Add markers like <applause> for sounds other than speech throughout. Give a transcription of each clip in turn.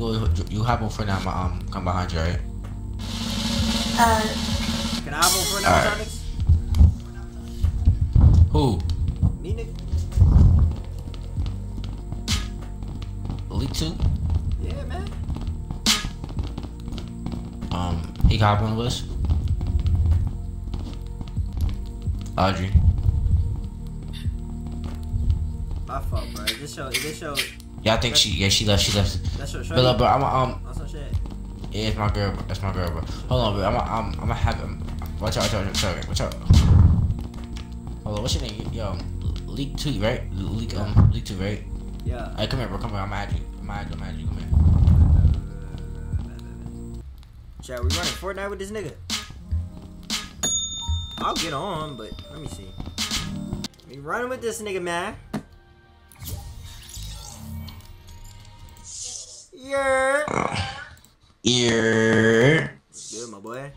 go. You hop on for now. I'ma um come behind you, right? Uh, Can I have one for now, Alright. Onyx? Who? Me, nigga? Elite two? Yeah, man. Um, he can hop on the list. Audrey. My fault, bro. This show, this show, Yeah, I think she. Yeah, she left. She left. that's your show. But, uh, bro, I'm um. On some shit. Yeah, it's my girl. bro. That's my girl, bro. Hold on, bro. I'm. I'm. I'm gonna have. Um, watch out. Watch out. Watch out. Watch out. Hold on. What's your name? Yo, Leektew, right? Leak um, Leektew, right? Yeah. Hey, come here, bro. Come here. I'm at you. I'm at you. I'm at you. Come here. Chat, we running Fortnite with this nigga? I'll get on, but let me see. We running with this nigga, man. Yeah. Ear. Good, my boy.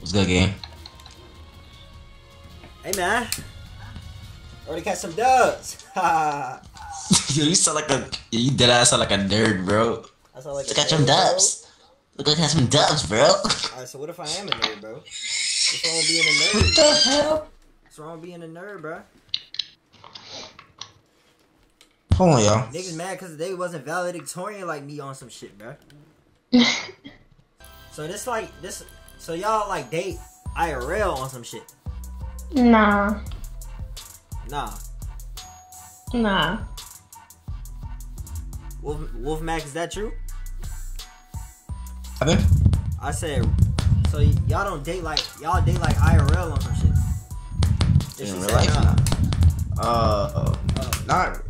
What's good, game? Hey, man. Already got some dubs. <laughs> Yo, you sound like a. You dead ass sound like a nerd, bro. I sound like a Look at some nerd, bro. dubs. Look at some dubs, bro. Alright, so what if I am a nerd, bro? What's wrong with being a nerd? the hell? What's wrong with being a nerd, bro? Hold on, y'all. Niggas mad because they wasn't valedictorian like me on some shit, bro. <laughs> so this like this. So y'all like date IRL on some shit? nah, Nah. nah. Wolf Wolf Mac, is that true? I think. I said. So y- y'all don't date like y'all date like IRL on some shit. Then she In real life, nah. Uh, Uh, not,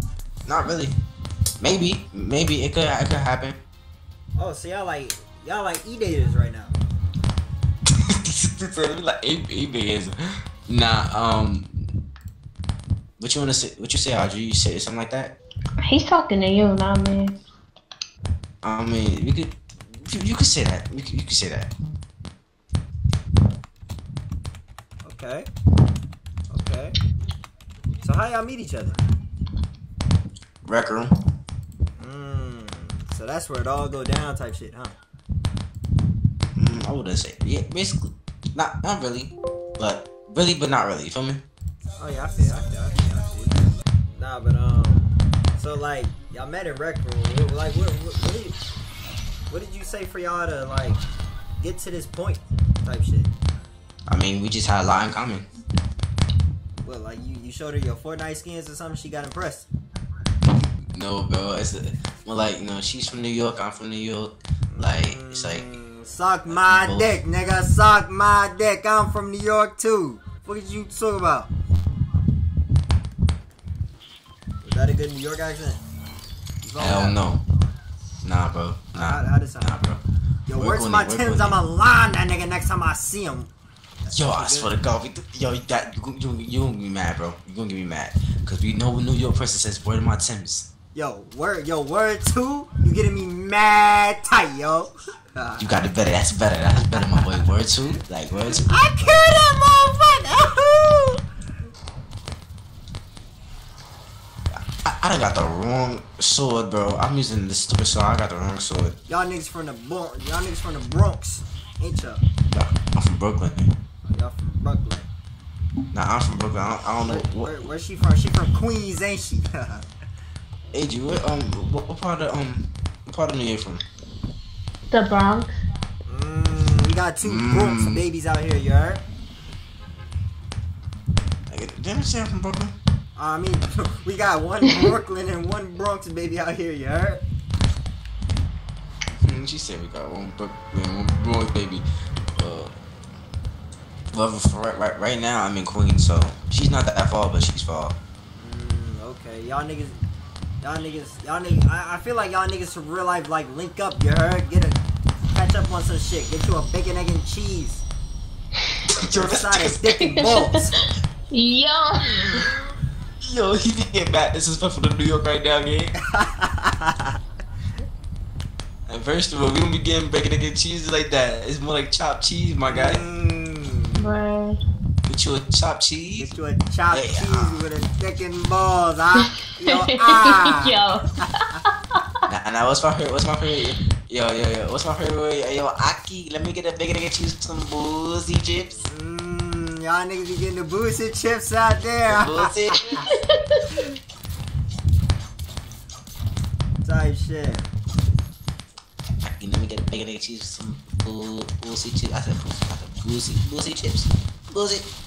not really. Maybe, maybe it could, it could happen. oh, so y'all like y'all like e daters right now. <laughs> like eight, eight is. Nah, um. What you wanna say? What you say, Audrey? You say something like that? He's talking to you, not me. I mean, you could, you, you could say that. You could, you could say that. Okay. Okay. So how y'all meet each other? Rec Room. Mm, so that's where it all go down type shit, huh? Mm, I wouldn't say. Yeah, basically, not, not really, but really, but not really. You feel me? Oh yeah, I feel, I feel, I feel, I feel. Nah, but um, so like y'all met in Rec Room. What- Like, what, what, what did you, what did you say for y'all to like get to this point, type shit? I mean, we just had a lot in common. Well like you, you showed her your Fortnite skins or something? She got impressed. No, bro. It's a, well, like you know, she's from New York. I'm from New York. Like it's like Mm, suck my Both. dick, nigga. Suck my dick. I'm from New York too. What did you talk about? Was that a good New York accent? Hell no. Nah, bro. Nah, How, how does nah, bro. Yo, Work where's my it, Tims? I'ma line that nigga next time I see him. Yo, I swear to God, we, yo, you got you, you, you gonna be mad, bro. You gonna get me mad, cause we know New York person says word of my Tims. Yo, word, yo, word two. You getting me mad tight, yo. Uh, You got it better. That's better. That's better, my boy. Word two, like word two. I killed that motherfucker. I, I done got the wrong sword, bro. I'm using the stupid sword. I got the wrong sword. y'all niggas from the Bronx. y'all niggas from the Bronx, ain't y'all? Nah, I'm from Brooklyn. Y'all from Brooklyn. Nah, I'm from Brooklyn. I don't, I don't know what. where, where's she from? She from Queens, ain't she? <laughs> Hey, G, what um, what, what part of um, what part of New York from? The Bronx. mm, we got two Mm. Bronx babies out here, you heard? Like, didn't I say I'm from Brooklyn? I mean, <laughs> we got one <laughs> Brooklyn and one Bronx baby out here, you heard? Mm, she said we got one Brooklyn, one Brooklyn baby. Uh, well, for right, right, right now I'm in Queens, so she's not that far, but she's far. Mm, okay, y'all niggas, y'all niggas, y'all niggas. I, I feel like y'all niggas from real life like link up. You heard? Get a catch up on some shit. Get you a bacon, egg, and cheese. Yo, Side of dick and balls. Yo. Yo, he getting mad disrespectful to New York right now, gang. <laughs> And first of all, we don't be getting bacon egg and cheese like that. It's more like chopped cheese, my guy. Mm, Bro. Get you a chopped cheese. get you a chopped Hey, cheese ah. with a dick and balls, huh? Yo, <laughs> ah. Yo. <laughs> Nah, nah. What's my favorite? What's my favorite? Yo, yo, yo. What's my favorite? Yo, Aki, let me get a bigger to get you some boozy chips. Mmm, y'all niggas be getting the boosted chips out there. Boozy. <laughs> Type shit. Aki, let me get a bigger to get you some boo- boozy chips. I said boozy. I said boozy. Boozy chips. Boozy.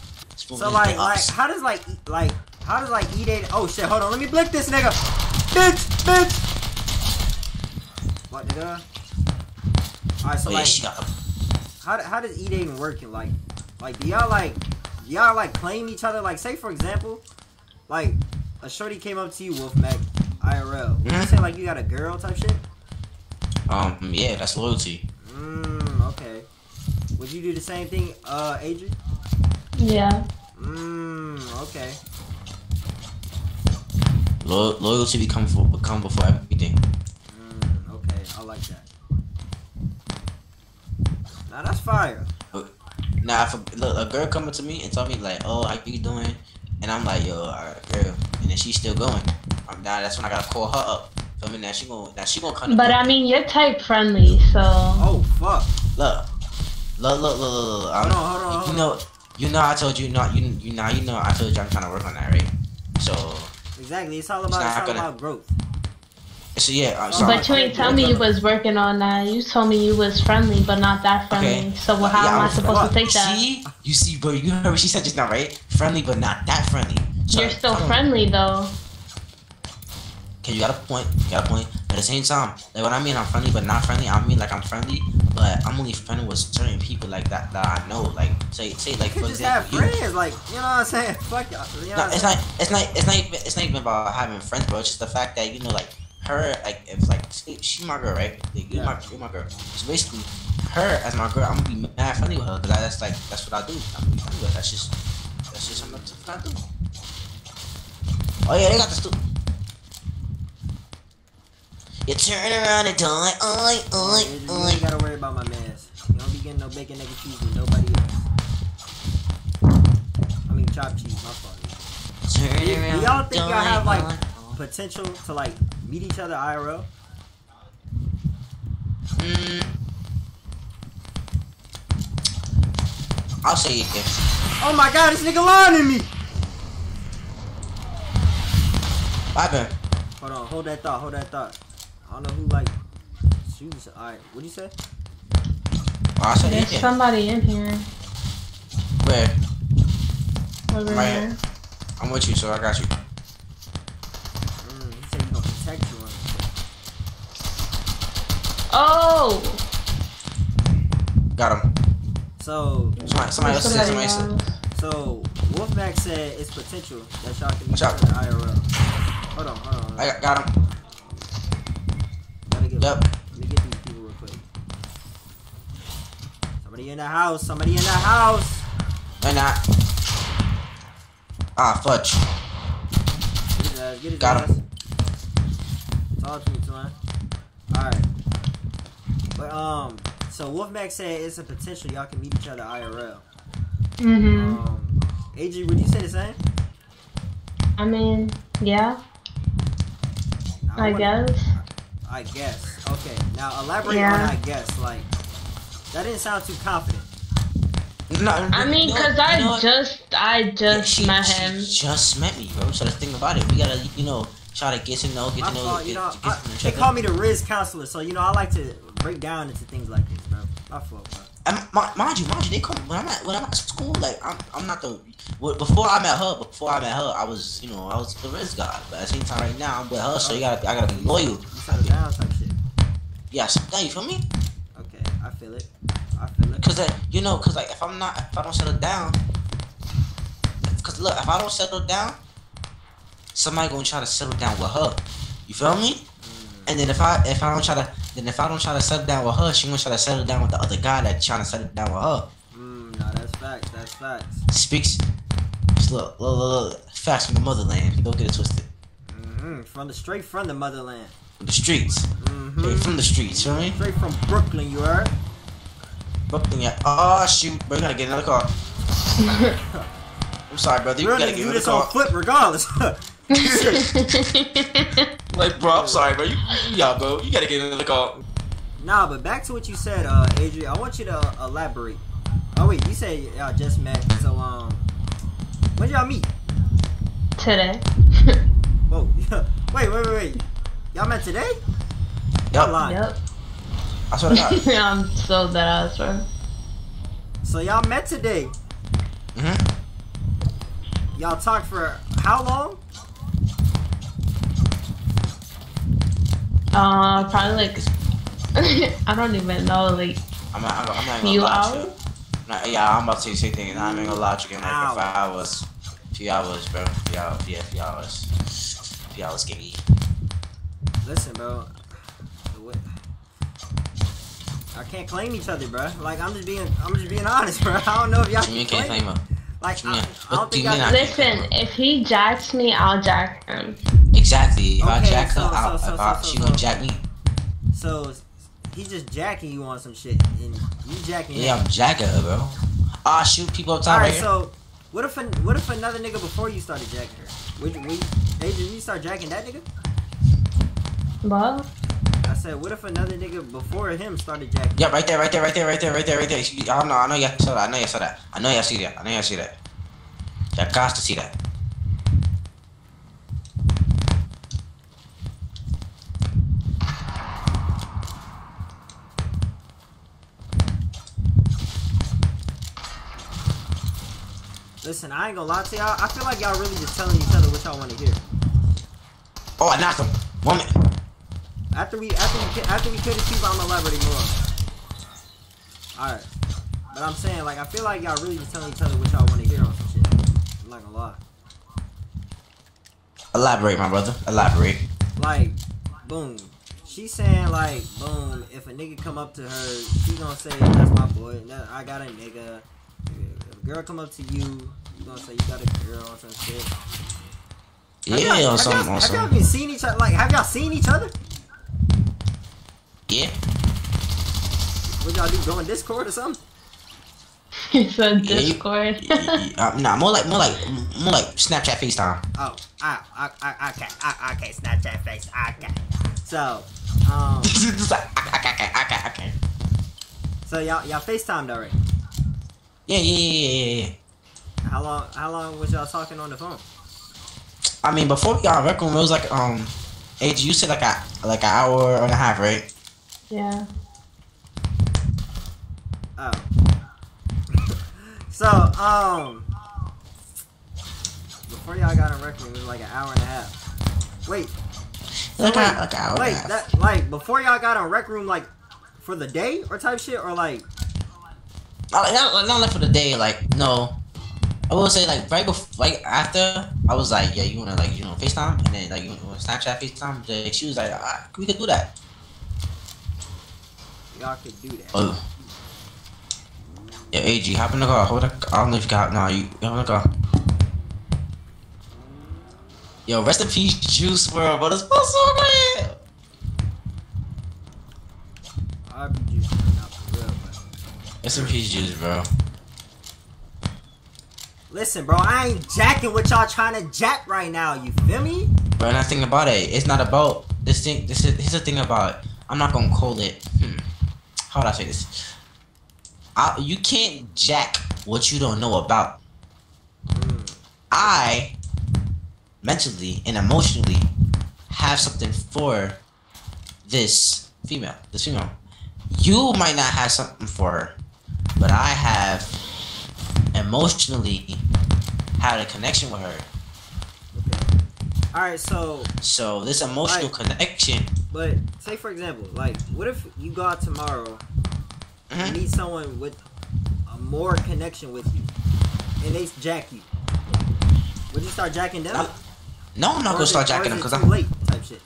So like, like, how does like, like, how does like E Day? Oh shit! Hold on, let me blick this nigga. Bitch, bitch. What nigga? All right, so like, how how does E dating work? Like, like do y'all like, do y'all like claim each other? Like, say for example, like a shorty came up to you, Wolf Mac, IRL. Would you Mhm. say like you got a girl type shit? Um, yeah, that's loyalty. Mmm, okay. Would you do the same thing, uh, Adrian? Yeah. Mmm, okay. Lo- loyalty become for become before everything. Mm, okay, I like that. Now that's fire. Now, if a, look, a girl coming to me and tell me like, "Oh, how you doing?" and I'm like, "Yo, alright, girl," and then she's still going. Um, now that's when I gotta call her up. Feel me? Now she gon' now she gonna come. But. I mean, you're type friendly, so. Oh fuck. look, look, look, look, look, look. Hold I'm- on, hold on, You know, you know, I told you not. You, you now, you know, I told you I'm trying to work on that, right? So, Exactly. It's all about It's it's, all gonna- about growth. so yeah. uh, So But you I'm- ain't tell me you was working on that. You told me you was friendly, but not that friendly. Okay. So well, how Yeah, am I I'm- supposed what? to take that? See, you see, bro. You heard what she said just now, right? Friendly, but not that friendly. So, You're still I don't- friendly though. Okay, you got a point. You got a point. At the same time, like when I mean I'm friendly but not friendly, I mean like I'm friendly, but I'm only friendly with certain people like that that I know. Like say say like You for just have example, you. friends, like you know what I'm saying. <laughs> Fuck y'all. You know No, it's not. It's not. It's not even. It's not even about having friends, bro. It's just the fact that you know, like her, like if like she, she my girl, right? Like, you're Yeah. my, you're my girl. So basically, her as my girl, I'm gonna be mad friendly with her because that's like that's what I do. I'm gonna be friendly with her. That's just that's just something I do. Oh yeah, they got the stu- You turn around and die, oi, oi, You, you oi. ain't gotta worry about my mans. You don't be getting no bacon, egg, and cheese with nobody else. I mean, chopped cheese. My fault. Turn Do, do around. y'all think y'all have like oi, oi. potential to like meet each other IRL? Mm. I'll say yes. Oh my god, this nigga lying to me. Bye, Ben. Hold on, hold that thought, hold that thought. I don't know who like shoots. All right, what do you say? Oh, I said There's yeah. somebody in here. Where? Over Right. here. I'm with you, so I got you. Mm, he said he gonna protect you. Oh. Got him. So, Somebody, somebody else said. Somebody said. so Wolfmack said it's potential that y'all can meet Watch out. each IRL. Hold on, hold on. Hold on. I got, got him. Gotta Yep. Let me get these people real quick. Somebody in the house. Somebody in the house. Why not? Ah, fudge. Get his ass. Get his Got ass. him. Talk to me, Twine. Alright. But, um, so Wolfmack said it's a potential y'all can meet each other IRL. Mhm. Um, AG, would you say the same? I mean, yeah. Now, I wanna- guess. I guess. Okay. Now elaborate Yeah. on I guess. Like, that didn't sound too confident. No, I mean, you cause you I know what? just, I Yeah, just she- met she him. just met me, bro. So the thing about it, we gotta, you know, try to get to know, get My to know, fault, get, you know, get, I, to know they other. call me the Rizz counselor, so you know I like to break down into things like this, bro. My fault, bro. And mi- mind you, mind you, they come when I'm at when I'm at school. Like I'm, I'm not the. Before I met her, before I met her, I was, you know, I was the rizz guy. But at the same time, right now, I'm with her, so you gotta, I gotta be loyal. You settle down type shit. Yeah, you feel me? Okay, I feel it. I feel it. Cause that, you know, cause like if I'm not, if I don't settle down, cause look, if I don't settle down, somebody gonna try to settle down with her. You feel me? Mm. And then if I, if I don't try to, then if I don't try to settle down with her, she gonna try to settle down with the other guy that's trying to settle down with her. Mm, nah, that's facts. That's facts. Speaks, just look, look, look, look, facts from the motherland. Don't get it twisted. hmm From the straight from the motherland. From the streets. hmm Hey, from the streets, me? Straight from Brooklyn, you heard? Brooklyn, yeah. Oh shoot, bro, you gotta get another car. <laughs> I'm sorry, brother. You Real gotta get another this on car. regardless. <laughs> <laughs> Like, bro, I'm sorry, bro. You, you yeah, bro. You gotta get in the car. Nah, but back to what you said, uh, Adrian. I want you to uh, elaborate. Oh wait, you said y'all just met. So um, when y'all meet? Today. <laughs> Whoa, <laughs> wait, wait, wait, wait. Y'all met today? Yup. Lie. yep. I swear to God. I'm so dead ass, bro. So y'all met today. Mm-hmm. Y'all talked for how long? Uh, probably like <laughs> I don't even know. Like I'm not, I'm not even few gonna lie to hours. you. Yeah, I'm about to say the same thing. I'm not even gonna lie to you. Like, Ow. five hours. Few hours, bro. Few hours. Yeah, few hours. Few hours, Giggy. Listen, bro. I can't claim each other, bro. Like I'm just being, I'm just being honest, bro. <laughs> I don't know if y'all You can can't claim. claim it. her. Like What I. I don't think I. I- Listen, if he jacks me, I'll jack him. Exactly. If I Okay, jack her, so- I'll, so- so- if I, so- she so- gonna jack me. So he's just jacking you on some shit, and you jacking him. Yeah, I'm jacking her, bro. Ah, shoot people up All top right, right here. so what if an, what if another nigga before you started jacking her? Would, would you, hey, did you start jacking that nigga? Well, I said, what if another nigga before him started jacking? Yeah, right there, right there, right there, right there, right there, right there. She- I don't know, I know y'all saw that. I know y'all saw that. I know y'all see that. I know y'all see that. Y'all got to see that. Listen, I ain't gonna lie to y'all. I feel like y'all really just telling each other what y'all want to hear. Oh, I knocked him. One minute. After we after we after we kill these people, I'm elaborating more. All right, but I'm saying like I feel like y'all really just telling each other what y'all want to hear on some shit. I'm not gonna lie. Elaborate, my brother. Elaborate. Like, boom. She's saying like, boom. If a nigga come up to her, she gonna say that's my boy. I got a nigga. If a girl come up to you, you gonna say you got a girl or some shit. Have Yeah, y'all- or have something, y'all, have y'all been seen each other? Like, have y'all seen each other? Yeah. What y'all do? Go in Discord or something? he said Yeah, you- Discord. uh, nah, more like, more like, more like Snapchat FaceTime. Oh, I, I, I, okay, I, okay, Snapchat face, okay. So, um, <laughs> It's like, okay, okay, okay, okay. so y'all, y'all FaceTimed already. Yeah, yeah, yeah, yeah, yeah. How long, how long was y'all talking on the phone? I mean, before we got on Rec Room, it was like, um, age, you said like a, like an hour and a half, right? yeah. Oh. <laughs> so, um, before y'all got on Rec Room, it was like an hour and a half. Wait, Like, wait, a, like an hour and a wait, half. that, like, before y'all got on Rec Room, like, for the day or type shit, or like, Not not, not like for the day, like, no. I will say, like, right before, like, after, I was like, yeah, you wanna, like, you know, FaceTime? And then, like, you wanna Snapchat FaceTime? Like, she was like, ah, we could do that. y'all could do that. Oh. Yeah, AG, hop in the car. Hold up. I don't know if you got, nah, you, hop in the car. Yo, rest in peace, Juice WRLD, but it's so great. RPG is not for real, but. Peace, Juice, bro. Listen, bro, I ain't jacking what y'all trying to jack right now. You feel me? But another thing about it, it's not about this thing. This is here's the thing about. It. I'm not gonna call it. Hmm, how do I say this? I, you can't jack what you don't know about. I mentally and emotionally have something for this female. This female. You might not have something for her, but I have emotionally had a connection with her. Okay. All right, so, So this emotional Right. connection. but say for example, like, what if you go out tomorrow and Mhm. meet someone with a more connection with you, and they jack you? Would you start jacking them? No, No, I'm not Or gonna start jacking them because I'm. late type shit.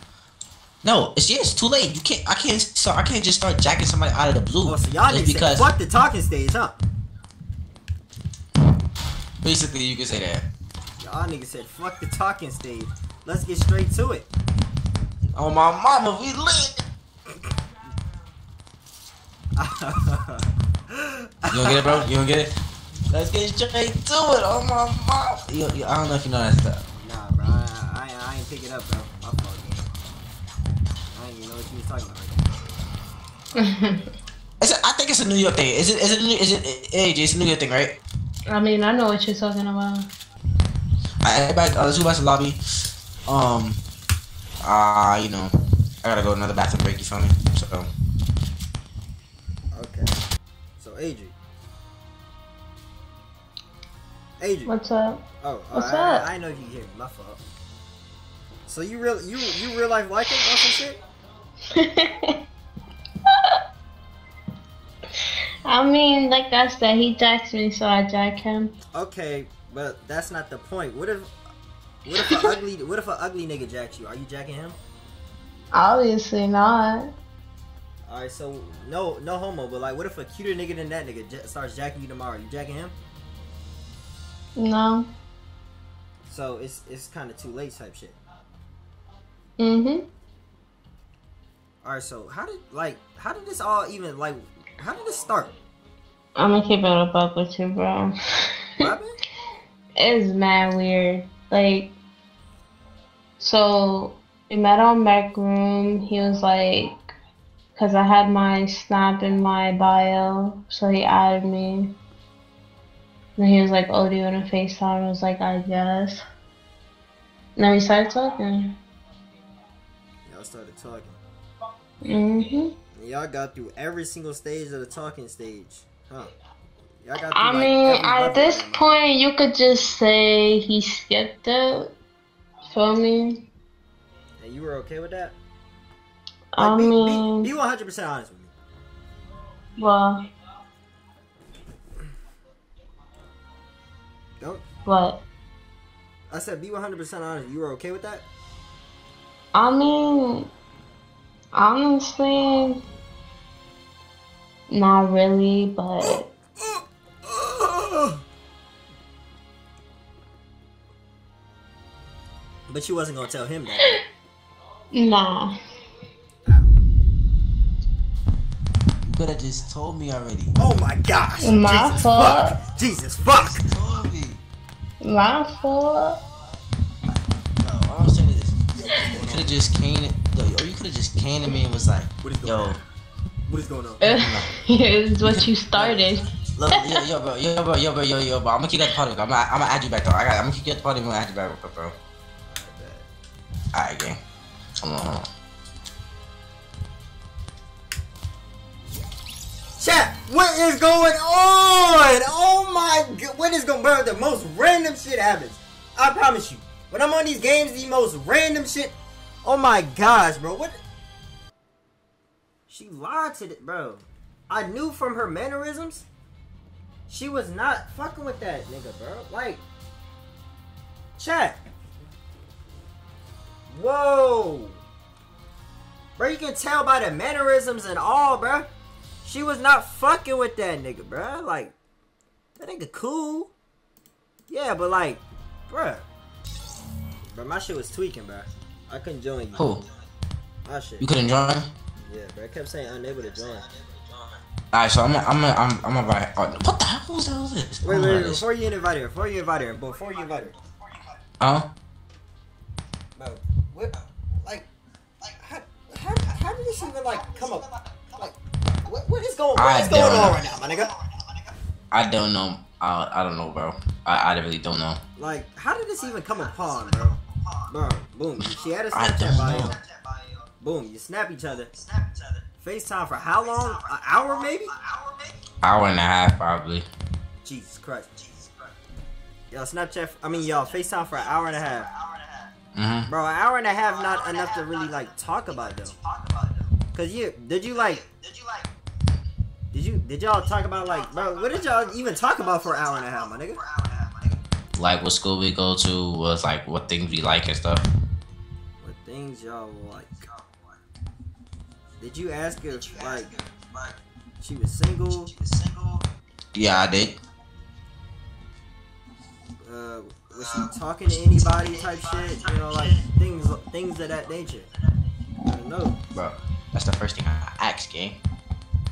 No, it's yeah, it's too late. You can't. I can't. So I can't just start jacking somebody out of the blue. Oh, so y'all just niggas because. fuck the talking stage, huh? Basically, you can say that. Y'all niggas said, fuck the talking stage. Let's get straight to it. Oh my mama, we lit. You don't get it, bro? You don't get it? Let's get straight to it. Oh my mom. You, you, I don't know if you know that stuff. Nah, bro, I, I, ain't pick it up, bro. My fault, know what you was talking about. Right It's a, I think it's a New York thing. Is it? Is it? a New- Is it? AJ, it's a New York thing, right? I mean, I know what you're talking about. Alright, everybody, uh, let's go back to the lobby. Um, uh, you know, I gotta go to another bathroom break. You feel me? So, Okay. So, Adri. Adri. What's up? Oh, What's I, I, up? I didn't know you hear. My fault. So you real you you real life like it or some shit? <laughs> I mean, like I said, he jacked me, so I jack him. Okay, but that's not the point. What if what if an <laughs> ugly what if an ugly nigga jacks you? Are you jacking him? Obviously not. All right, so no no homo, but like what if a cuter nigga than that nigga j- starts jacking you tomorrow? You jacking him? No. So it's it's kind of too late type shit. Mhm. All right, so how did like how did this all even like how did this start? I'm gonna keep it a buck with you, bro. What <laughs> it's mad weird. Like, so we met on Rec Room. He was like, cause I had my snap in my bio, so he added me. And he was like, "Oh, do you want to FaceTime?" I was like, "I guess." And then we started talking. Y'all started talking. Mhm. And y'all got through every single stage of the talking stage, huh? Y'all got I like, mean, at this point, you could just say he skipped it. Feel me? and you were okay with that? I be, mean, be, be 100 percent honest with me. well, Don't. what? I said be 100 percent honest. You were okay with that? I mean, honestly, not really, but But you wasn't gonna tell him that. <laughs> nah. you could have just told me already. Oh my gosh! My Jesus fault. fuck! Jesus fuck! Told me. My fault. Could have just came. Yo, yo, you could have just came to me and was like, What is going yo, on? What is going on? <laughs> it's what you started. look, yo, yo, bro, yo, bro, yo, bro, yo, yo, bro. I'm gonna keep you at the party. I'm gonna, I'm gonna add you back though. I got, I'm gonna keep you at the party. I'm gonna add you back, real quick, bro. Alright, gang. Hold on, hold on. Chat, what is going on? Oh my god, what is going bro? The most random shit happens. I promise you. When I'm on these games, the most random shit. Oh my gosh, bro. What? She lied to it, bro. I knew from her mannerisms, she was not fucking with that nigga, bro. Like, chat. Whoa. Bro, you can tell by the mannerisms and all, bro. She was not fucking with that nigga, bro. Like, that nigga cool. Yeah, but like, bruh. Bro, my shit was tweaking, bruh. I couldn't join you. Who? My shit. You couldn't join? Yeah, bro. I kept saying unable to join. Alright, so I'm, I'm, I'm, I'm gonna write. Oh, what the hell was that? Was this? Wait, wait, wait. Before you invite her, before you invite her, before you invite her. Huh? Bro, what, like, like, how, how, how did this even, like, come up? Like, what, what is going, what I is going on right now, my nigga? I don't know. I, I don't know, bro. I, I really don't know. Like, how did this even come upon, bro? Bro, boom. She had a Snapchat don't bio. know. Boom, you snap each other. FaceTime for how long? An hour maybe? Hour and a half, probably. Jesus Christ. Y'all Snapchat, I mean, y'all FaceTime for an hour and a half. Mm-hmm. Bro, an hour and a half not enough to really, like, talk about, though. Cause you, did you, like, did you, did y'all talk about, like, bro, what did y'all even talk about for an hour and a half, my nigga? Like what school we go to was like what things we like and stuff. What things y'all like? Did you ask if, like, she was single? Yeah, I did. uh, was she talking to anybody type shit? You know, like things things of that nature. I don't know. Bro, that's the first thing I asked, gang.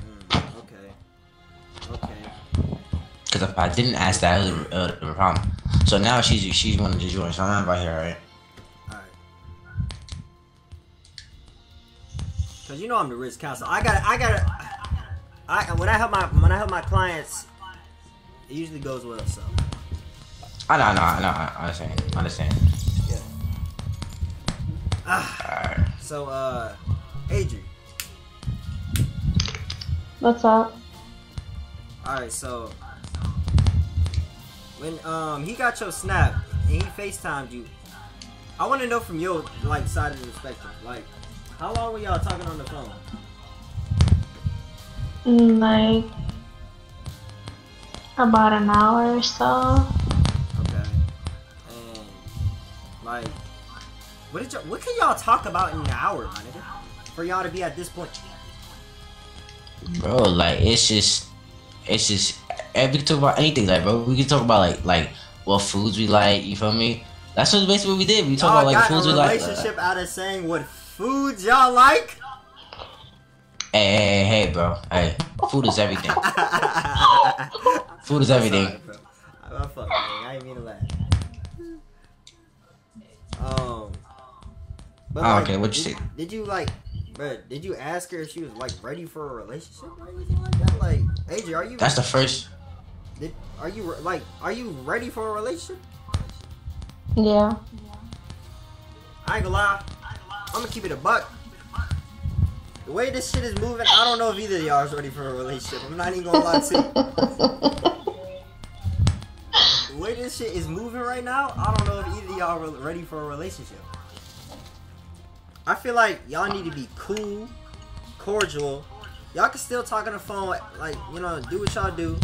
Mm, okay. Okay because if I didn't ask that, it uh, would a problem. So now she's she's wanting to join, so I'm not here, right? Alright. Cause you know I'm the rizz counselor. I got I got I when I help my when I help my clients, it usually goes well. So. I know, I know, I know. I understand. I understand. Yeah. Ah. Right. So, uh, Adrian. What's up? All right, so when um he got your snap and he FaceTimed you, I want to know from your like side of the spectrum, like how long were y'all talking on the phone? Like about an hour or so. Okay, and like what did y'all what can y'all talk about in an hour, my nigga? For y'all to be at this point. Bro, like it's just it's just eh, we can talk about anything, like bro. We can talk about like like what foods we like, you feel me? That's what basically what we did. We talked Y'all about like foods we like. relationship out of saying what foods y'all like. Hey, hey, hey, hey, bro. Hey, food is everything. <laughs> Food is everything. sorry, bro. I, I fuck, man. I didn't mean to laugh. Um, but Oh, like, okay, what'd you say? Did you like, bro? Did you ask her if she was like ready for a relationship or anything like that? Like, AJ, are you? That's the first. Did, are you like? Are you ready for a relationship? Yeah. I ain't gonna lie. I'm gonna keep it a buck. The way this shit is moving, I don't know if either of y'all is ready for a relationship. I'm not even gonna lie to you. The way this shit is moving right now, I don't know if either of y'all are ready for a relationship. I feel like y'all need to be cool, cordial. Y'all can still talk on the phone, like you know, do what y'all do.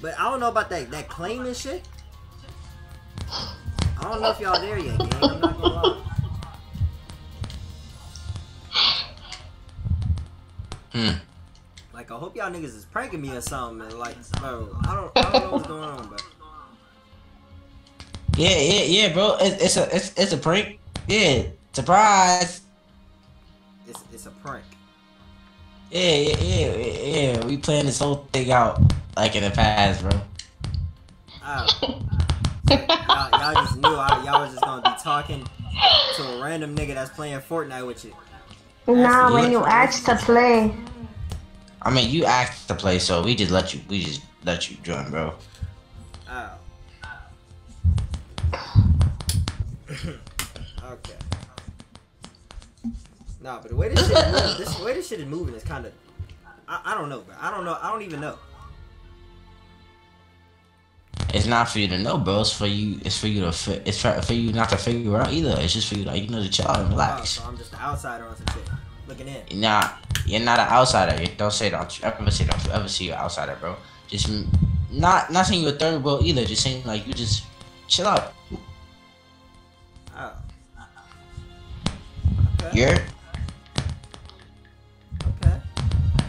But I don't know about that that claiming shit. I don't know if y'all there yet, gang. I'm not gonna lie. Hmm. Like I hope y'all niggas is pranking me or something. Man. Like, bro, I don't, I don't know what's going on, bro. Yeah, yeah, yeah, bro. It's, it's a it's, it's a prank. Yeah, surprise. It's it's a prank. Yeah, yeah, yeah, yeah, yeah. We planned this whole thing out like in the past, bro. Oh. y'all, y'all just knew I, y'all was just gonna be talking to a random nigga that's playing Fortnite with you. Nah, when you asked to play. I mean, you asked to play, so we just let you. We just let you join, bro. Oh. <clears throat> okay. Nah, but the way this shit is moving, this the way this shit is moving is kind of, I, I don't know, bro. I don't know. I don't even know. It's not for you to know, bro. It's for you. It's for you to. fi- It's for, for you not to figure out either. It's just for you, like you know, to chill out and Oh, relax. so I'm just an outsider on some shit, looking in. You're not. You're not an outsider. You Don't say don't ever say don't you ever see you outsider, bro. Just not not saying you're a third world either. Just saying like you just chill out. Oh. Okay. You're.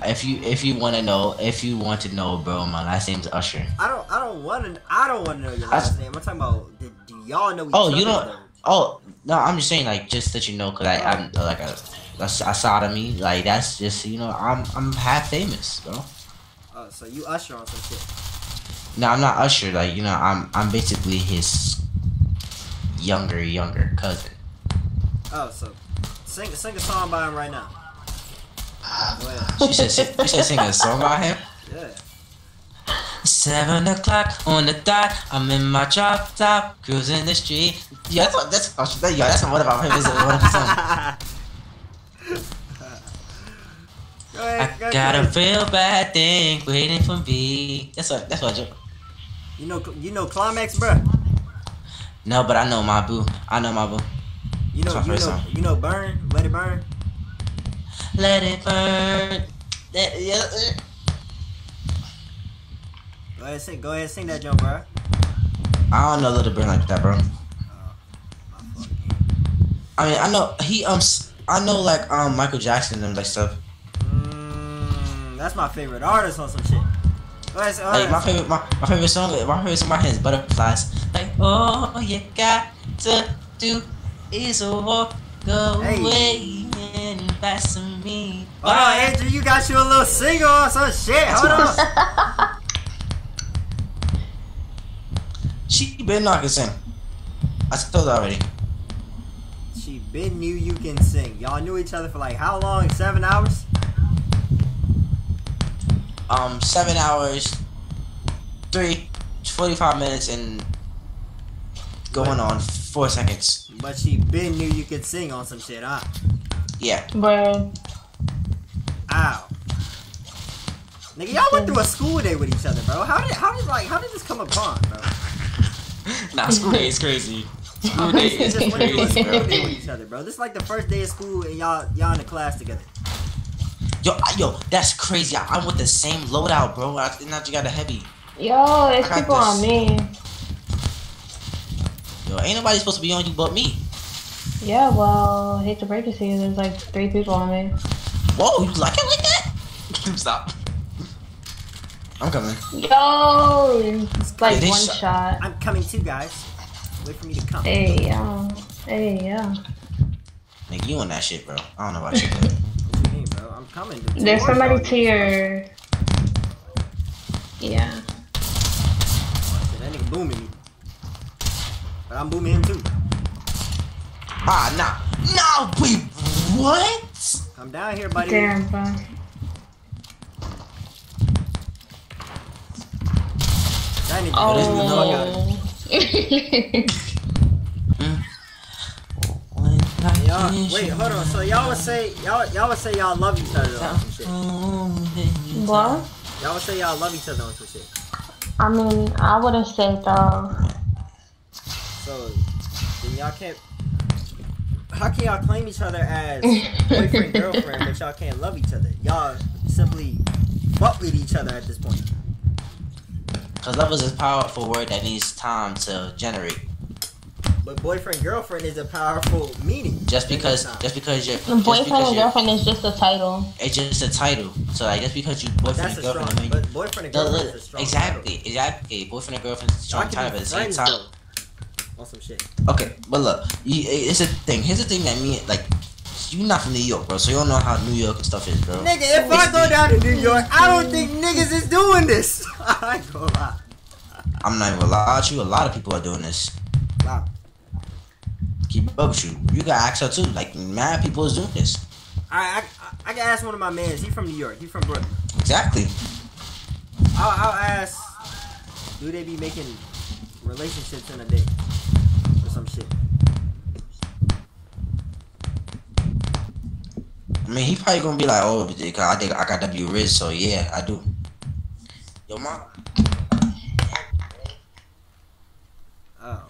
If you if you want to know if you want to know, bro, my last name's Usher. I don't. I don't want to. I don't want to know your last name. I'm talking about. Do, do y'all know Oh, you don't. though? Oh no, I'm just saying like just that you know, cause I, I'm like a, a, a sodomy. Like that's just you know I'm I'm half famous, bro. Oh, so you usher on some shit. No, I'm not Usher. Like you know I'm I'm basically his younger younger cousin. Oh, so sing sing a song by him right now. Go ahead. She said si- you said sing a song about him. Yeah. Seven o'clock on the dot. I'm in my drop top, cruising the street. Yeah, that's what that's oh, that, yeah, that's one of my favorite one of my songs. go I ahead. Go got a ahead. real bad thing waiting for me. That's what that's what. I, You know, you know, climax, bruh. no, but I know my boo. I know my boo. You know, you know, song. you know, burn, let it burn. Let it burn. Let, yeah, uh. Go ahead, sing. Go ahead, sing that jump, bruh. I don't know Let It Burn like that, bro. My. I mean, I know he um, I know like um Michael Jackson and like stuff. Mm, that's my favorite artist on some shit. Ahead, Like my favorite, my, my favorite song, my favorite song by him is Butterflies. Like all you got to do is walk away and pass me. Hold on, Andrew, you got you a little single or some shit. Hold on. <laughs> She been knocking sing. I told her already. she been knew you can sing. Y'all knew each other for like how long? Seven hours? Um, seven hours, three, 45 minutes, and going on four seconds. But she been knew you could sing on some shit, huh? Yeah. Bro, Ow. Nigga, y'all went through a school day with each other, bro. How did how did like how did this come upon, bro? <laughs> Nah, school day is crazy. School day You is just went through a crazy, school bro. day with each other, bro. This is like the first day of school and y'all y'all in the class together. Yo, yo, that's crazy. I, I'm with the same loadout, bro. I, think not you got a heavy. yo, it's I got people on me. Yo, ain't nobody supposed to be on you but me. Yeah, well, hate to break it to you, there's like three people on me. Whoa, you like it like that? Stop. I'm coming. Yo, it's like Yeah, they one shot- shot. I'm coming too, guys. Wait for me to come. Hey, yeah. Hey, yeah. Nigga, you on that shit, bro. I don't know about you, but What you mean, bro? I'm coming. The two There's somebody y'all to your. Yeah. That nigga booming me. But I'm booming him too. Ah, nah, nah, wait, what? I'm down here, buddy. Damn, bro. Oh. the fuck out of me. When I Y'all, wait, hold on. So y'all would say y'all y'all would say y'all love each other on some shit. what? Y'all would say y'all love each other on some shit. I mean, I wouldn't say though. So then y'all can't. How can y'all claim each other as <laughs> boyfriend girlfriend, but y'all can't love each other? Y'all simply fuck with each other at this point. Cause love is a powerful word that needs time to generate. But boyfriend girlfriend is a powerful meaning. Just because, just because you're, just Boyfriend because and you're, girlfriend is just a title. it's just a title. So like, just because you boyfriend that's and a girlfriend, strong. I mean, But boyfriend and girlfriend look, is a strong. exactly, exactly. Boyfriend and girlfriend is a Title. Strong title, at the same time, though. On some shit. okay. But look, you, it's a thing. Here's the thing that me like, you not from New York, bro. So you don't know how New York and stuff is, bro. Nigga, if I go down to New York, I don't think niggas is doing this. <laughs> I ain't gonna lie. I'm not even gonna lie to you. A lot of people are doing this. Wow. Keep up with you. You got access too. Like mad people is doing this. I, I, I can ask one of my mans. He from New York. He from Brooklyn. Exactly. I'll, I'll ask, do they be making relationships in a day or some shit? I mean, he probably gonna be like, oh, because I think I got W Rizz, so yeah, I do. Yo, mom. Oh.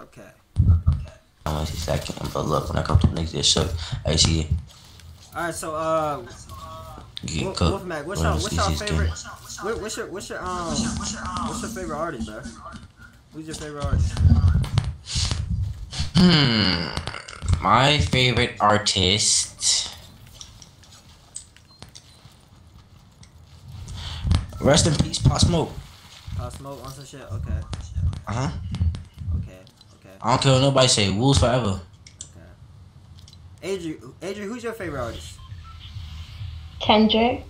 Okay. Okay. I want to see second, but look, when I come to the next day, shook. I see All right. So, uh, get Wolf. Wolfmac, what's your what's your favorite? Game. What, what's your what's your um what's your favorite artist, bro? Who's your favorite artist? Hmm. My favorite artist. Rest in peace, Pop Smoke. Pop Smoke on some shit. Okay. Uh huh. Okay. Okay. I don't care what nobody say. Wolves forever. Okay. Adrian, Adrian, who's your favorite artist? Kendrick.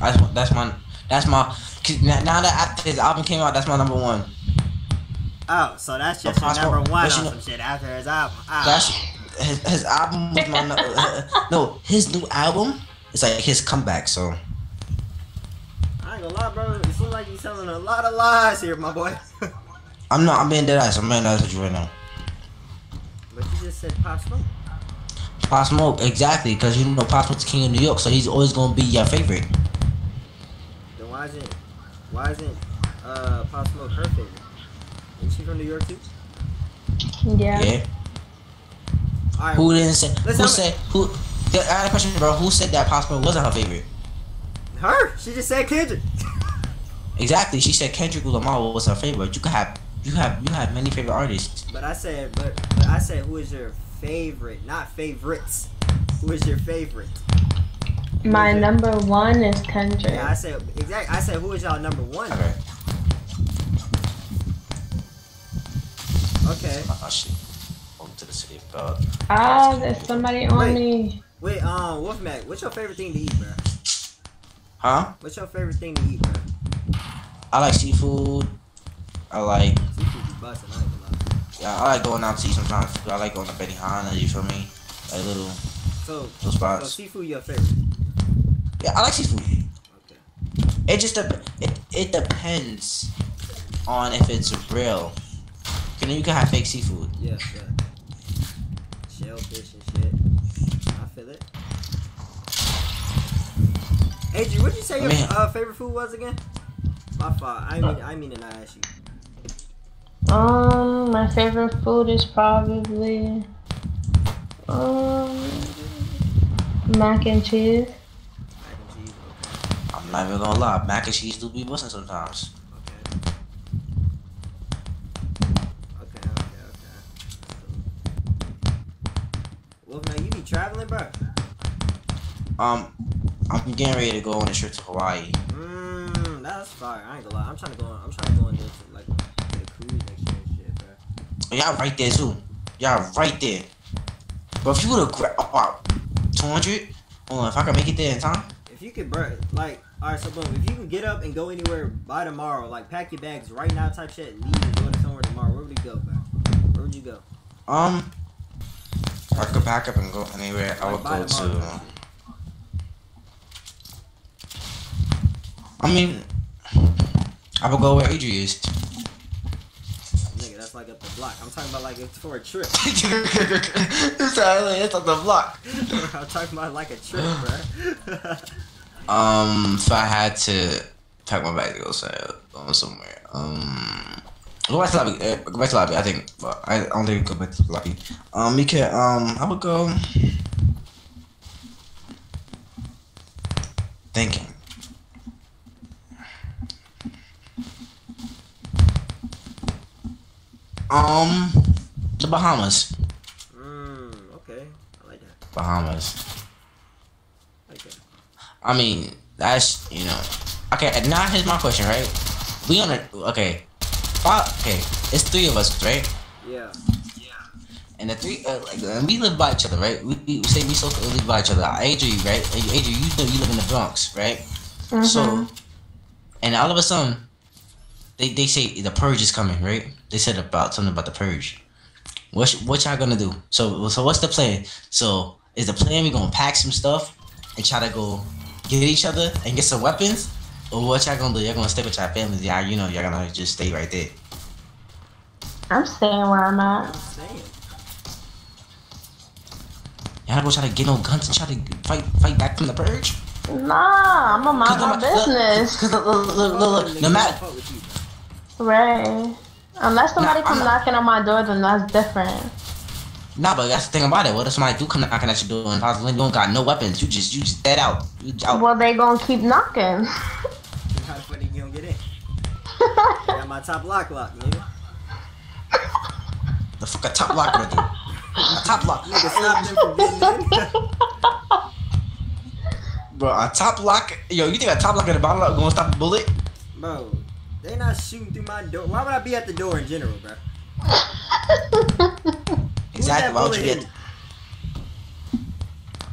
That's my, that's my that's my. Now that after his album came out, that's my number one. Oh, so that's just your number one on but you know- some shit after his album. Ah. That's his, his album was my nu- <laughs> no his new album. It's like his comeback. So I ain't gonna lie, bro. It seems like you're telling a lot of lies here, my boy. <laughs> I'm not. I'm being dead ass. I'm being dead ass with you right now. but you just said Pop Smoke. Pop Smoke, exactly, because you know Pop Smoke's the king of New York, so he's always gonna be your favorite. Then why isn't why isn't uh Pop Smoke her favorite? Isn't she from New York too? Yeah. Yeah. All right. Who didn't say? Let's who have said? Who? I had a question, bro. Who said that Pop Smoke wasn't her favorite? Her. She just said Kendrick. <laughs> Exactly. She said Kendrick Lamar was her favorite. You could have. You have. You have many favorite artists. But I said, but, but I said, who is your favorite? Not favorites. Who is your favorite? My Okay. number one is Kendrick. Yeah, I said exactly. I said, who is y'all number one? Okay. Okay. Oh shit. Welcome to the city of God. Ah, there's somebody on Wait. me. Wait, um, Wolfmac, what's your favorite thing to eat, bro? Huh? What's your favorite thing to eat, bro? I like seafood. I like. Seafood be busting. I ain't. Yeah, I like going out to eat sometimes. I like going to Benihana. You feel me? Like little So, little so seafood your favorite? Yeah, I like seafood. Okay. It just dep- it it depends on if it's real. You know, you can have fake seafood. Yeah, yeah. Shellfish and shit. I feel it. Adrian, what'd you say your uh, favorite food was again? My fault. I mean, I mean to not ask you. Um, my favorite food is probably um mac and cheese. Mac and cheese. Okay. I'm not even gonna lie, mac and cheese do be busting sometimes. Okay. Okay. Okay. Okay. Well, now you be traveling, bro. Um, I'm getting ready to go on a trip to Hawaii. Mmm, that's fire. I ain't gonna lie. I'm trying to go. On, I'm trying to go on this like get a cruise next year and shit, bro. Y'all right there too. Y'all right there. But if you would've grabbed about 200, well, if I can make it there in time, If you could, bro, like, all right, so boom, if you can get up and go anywhere by tomorrow, like pack your bags right now, type shit, leave and go to somewhere tomorrow, where would you go, bro? Where would you go? um, I could pack up and go anywhere, I would go tomorrow, to. I mean, I would go where Adri is. Nigga, that's like up the block. I'm talking about like it's for a trip. it's it's on the block. <laughs> I'm talking about like a trip, bro. <laughs> Um, if I had to pack my bag to go somewhere, um, go back to lobby. Uh, go back to lobby. I think, but I don't think go back to the lobby. Um, you can. Um, I would go. Thinking. Um, the Bahamas. Mmm, okay. I like that. Bahamas. I like that. I mean, that's you know. Okay, now here's my question, right? We on a okay, five. Okay, it's three of us, right? Yeah. Yeah. And the three, uh, like, and we live by each other, right? We, we say we so live by each other. Adrian, right? Adrian, you know you live in the Bronx, right? So, Mhm. and all of a sudden, they they say the purge is coming, right? They said about something about the purge. What what y'all gonna do? So so what's the plan? So is the plan we gonna pack some stuff and try to go get each other and get some weapons, or what y'all gonna do? Y'all gonna stay with y'all families? Y'all you know y'all gonna just stay right there. I'm staying where I'm at. Y'all gonna try to get no guns and try to fight fight back from the purge? Nah, I'm gonna mind my business. Cause look, look, look, look, look, no matter. fuck with you, bro. Right. Unless somebody Nah, come I'm- knocking on my door, then that's different. Nah, but that's the thing about it. What if somebody do come knocking at your door and possibly you don't got no weapons? You just you just dead out. You out. Well, they gonna keep knocking. How the fuck you gonna get in? <laughs> Got my top lock lock, nigga. The fuck a top lock gonna do? A top lock. Nigga, stop them from getting in. <laughs> Bro, a top lock. Yo, you think a top lock in a bottle lock gonna stop a bullet? Bro, they not shooting through my door. Why would I be at the door in general, bro? <laughs> Exactly. Why would you bullet get?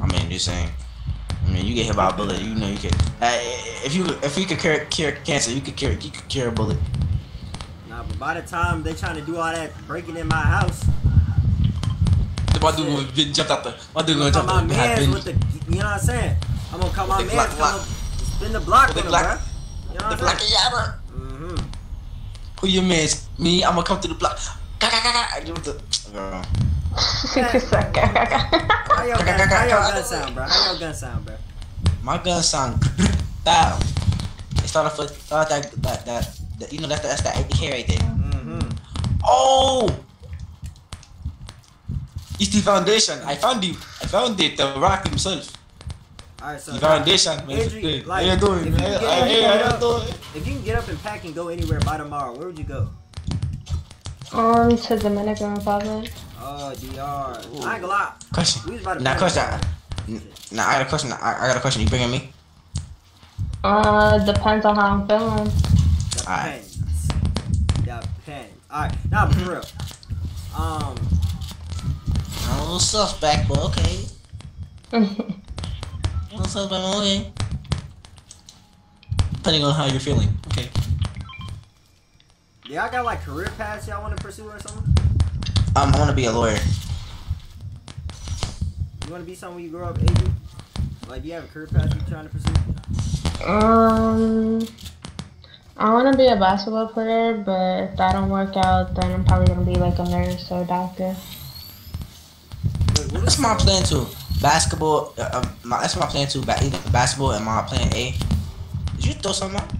I mean, just saying. I mean, you get hit by a bullet. You know you can. Uh, if you if you could cure, cure cancer, you could cure you could cure a bullet. Nah, but by the time they trying to do all that breaking in my house, My dude gonna get jumped out the. My dude gonna I'm jump my out behind mans with the, you know what I'm saying? I'm gonna call my man. the mans, block, come spin the block With with the block. bro. You know The what block I'm saying? yabba. Mm-hmm. Who your man's? Me. I'm gonna come to the block. Ga, ga, ga, ga. I give it the- Girl. How your gun, how your gun sound, bro? How your gun sound, bro? My gun sound down. It started for started that that that, that you know that's that's the AK right there. Mm-hmm. Oh! It's the foundation. I found it. I found it. The rock himself. All right, so The foundation, man. Adri, Hey, like, how you doing, if you man? get- Hey, if you how get you up- doing? if you can get up and pack and go anywhere by tomorrow, where would you go? um, to Dominican Republic. Oh, DR. I ain't gonna lie. Question. We was Now, question. that. N- Now, I got a question. I, I got a question. You bringing me? Uh, depends on how I'm feeling. Alright. Depends. Depends. Alright, now for real. Um, I'm a little suspect, but okay. <laughs> A little suspect, but okay. Depending on how you're feeling. Okay. y'all got like career paths y'all want to pursue or something? Um, I want to be a lawyer. You want to be something when you grow up, AJ? Like, do you have a career path you're trying to pursue? Um, I want to be a basketball player, but if that don't work out, then I'm probably gonna be like a nurse or a doctor. Wait, what That's my plan too. Basketball. Uh, uh, my, that's my plan too. Ba- either basketball and my plan A. Did you throw something out?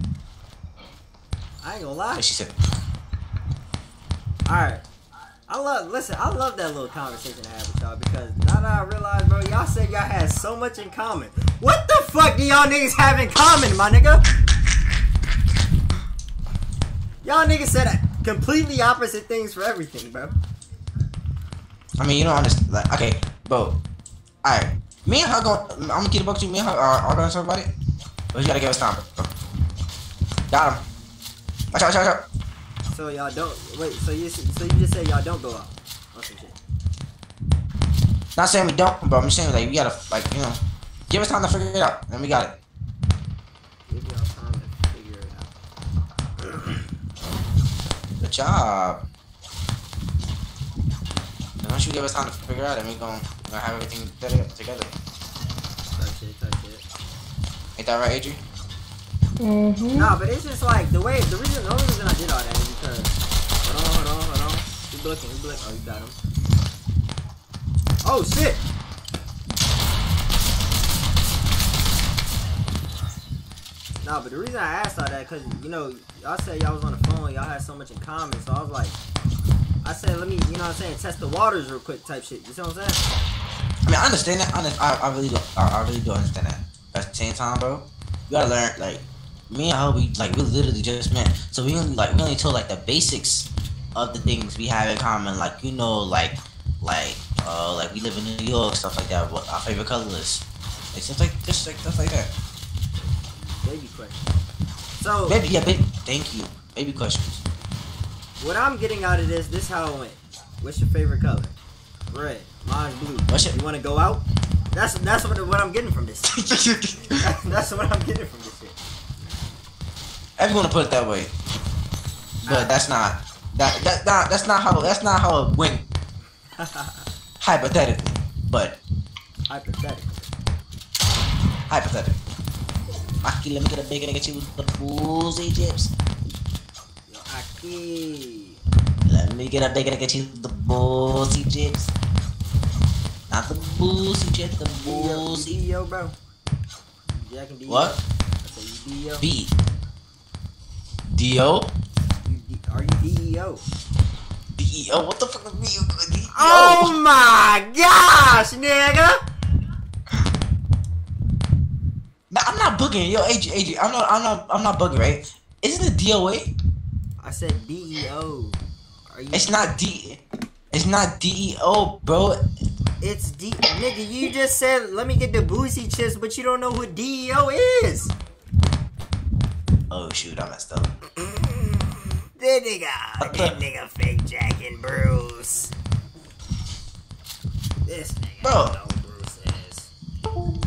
I ain't gonna lie. Like she said. Alright. I love listen, I love that little conversation I had with y'all because now that I realize, bro, y'all said y'all had so much in common. What the fuck do y'all niggas have in common, my nigga? Y'all niggas said completely opposite things for everything, bro. I mean, you don't understand. Like, okay, bro. Alright. Me and her going. I'm gonna keep the book to you. Me and her uh, are gonna talk about it. But you gotta give us time. Got him. Watch out, watch out, watch out. So y'all don't wait. So you so you just say y'all don't go out. on some shit. Not saying we don't, but I'm just saying like we gotta like you know, give us time to figure it out, and we got it. Give y'all time to figure it out. <clears throat> Good job. And once you give us time to figure it out, then we gonna, we gonna have everything together-. Type shit, type shit. Ain't that right, Adri? Mm-hmm. Nah, but it's just like the way the reason the only reason I did all that is because hold on, hold on, hold on. You looking, you looking. Oh, you got him. Oh shit! Nah, but the reason I asked all that, cause you know, y'all said y'all was on the phone, y'all had so much in common, so I was like, I said, let me, you know what I'm saying, test the waters real quick, type shit. You see what I'm saying? I mean, I understand that. I, I, I really do. I, I really do understand that. But at the same time, bro, you gotta learn. Like, me and her, we like we literally just met. So we only like we only told like the basics of the things we have in common. Like you know, like like uh like we live in New York, stuff like that. What our favorite color is. Like stuff like just like stuff like that. Baby question. So Baby, yeah, baby. Thank you. Baby questions. what I'm getting out of this, this how it went. What's your favorite color? Red. Mine's blue. What's your- You want to go out? That's that's what, what I'm getting from this. <laughs> <laughs> that's what I'm getting from this. If you want to put it that way, but that's not that that, that that's not how that's not how it went <laughs> hypothetically, but Hypothetically. hypothetically. Maki, let me get a big and get you the boozy chips. Yo, Aki. Let me get a big and get you the boozy chips. Not the boozy chips, the Yo, boozy. DEO, bro. Jack and DEO. What? I said you DEO. B. D-O? Are you DEO? D-E-O? What the fuck is? D-E-O? Oh my gosh, nigga! Nah, I'm not bugging. Yo, AJ, AJ, I'm not, I'm not, I'm not bugging, right? Isn't it DOA? I said DEO. Are you? It's not D. It's not DEO, bro. It's D. Nigga, you just said let me get the boozy chips, but you don't know who DEO is. Oh shoot, I messed up. That nigga, that nigga fake Jack and Bruce. This nigga Bro. don't know who Bruce is.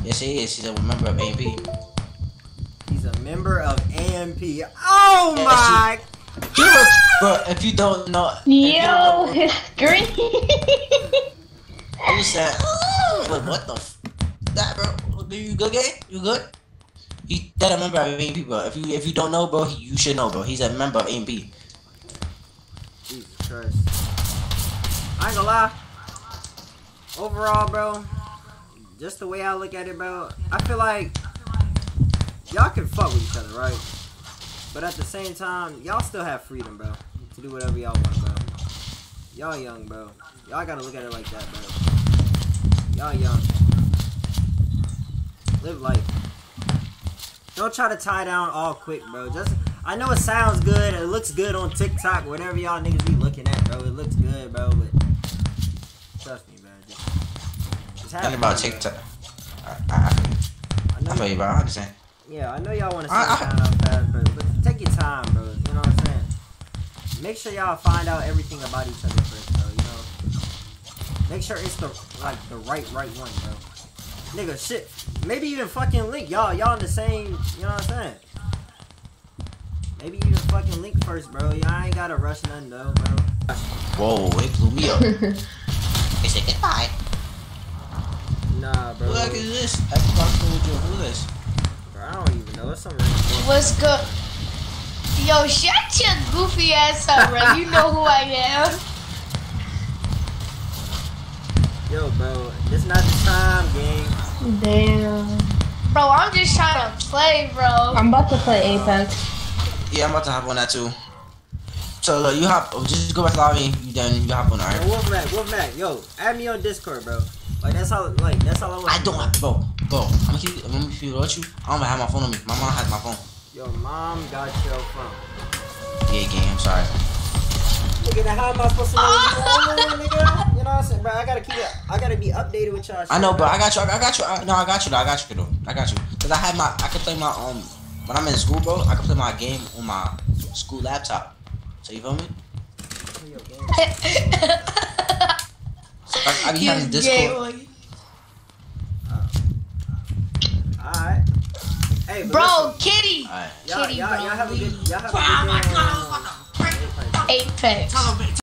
Yes, she is. She's a member of AMP. He's a member of AMP. Oh Yeah, my! He was, bro. If you don't know, if you Yo, don't know, <laughs> his screen. I was saying, but what the? F- that, bro. You good, gang? You good? He that a member of AMP, bro. If you if you don't know, bro, you should know, bro. He's a member of AMP. Jesus Christ. I ain't gonna lie. Overall, bro, just the way I look at it, bro, I feel like y'all can fuck with each other, right? But at the same time, y'all still have freedom, bro, to do whatever y'all want, bro. Y'all young, bro. Y'all gotta look at it like that, bro. Y'all young. Live life. Don't try to tie down all quick, bro. Just I know it sounds good, it looks good on TikTok, whatever y'all niggas be looking at, bro. It looks good, bro, but trust me, man. Just, just have about. TikTok. I, I, I I know, feel you, bro. I understand. yeah, I know y'all want to I- sit I- down out fast, but, but take your time, bro. You know what I'm saying? Make sure y'all find out everything about each other first, bro. You know, make sure it's the like the right, right one, bro. Nigga, shit. Maybe even fucking link y'all. Y'all in the same. You know what I'm saying? Maybe even fucking link first, bro. Y'all ain't gotta rush nothing though, bro. Whoa, it blew me up. They said goodbye. Nah, bro. Who the heck is this? Everybody's cool with you. Who is? Bro, I don't even know. It's some random What's good? Yo, shut your goofy ass up, bro. You know who I am. Yo, bro, this not the time, gang. Damn. Bro, I'm just trying to play, bro. I'm about to play Apex. Yeah, I'm about to hop on that too. So look, you hop. oh, Just go back to lobby. You done? You hop on, Yo, alright? Wolf Mac, Wolf Mac, yo, add me on Discord, bro. Like that's all, like that's all I want. I don't, have, bro, bro. I'm gonna keep. I'm gonna keep it with you. I don't have my phone on me. My mom has my phone. Yo, mom got your phone. Yeah, gang. I'm sorry. Nigga, now how am I supposed to know you <laughs> on there, nigga? You know what I'm saying, bro? I gotta keep it. I gotta be updated with y'all. I know, shit, but I got you. I got you. I, no, I got you. Though. I got you, though. I got you. Cause I have my. I can play my um. When I'm in school, bro, I can play my game on my school laptop. So you feel me? So I, I be having You gay Discord. boy. Alright. Hey, Bro, listen, kitty. Alright. y'all, kitty, y'all, bro. y'all have a good, y'all have a Wow, good my day. God, um, Apex.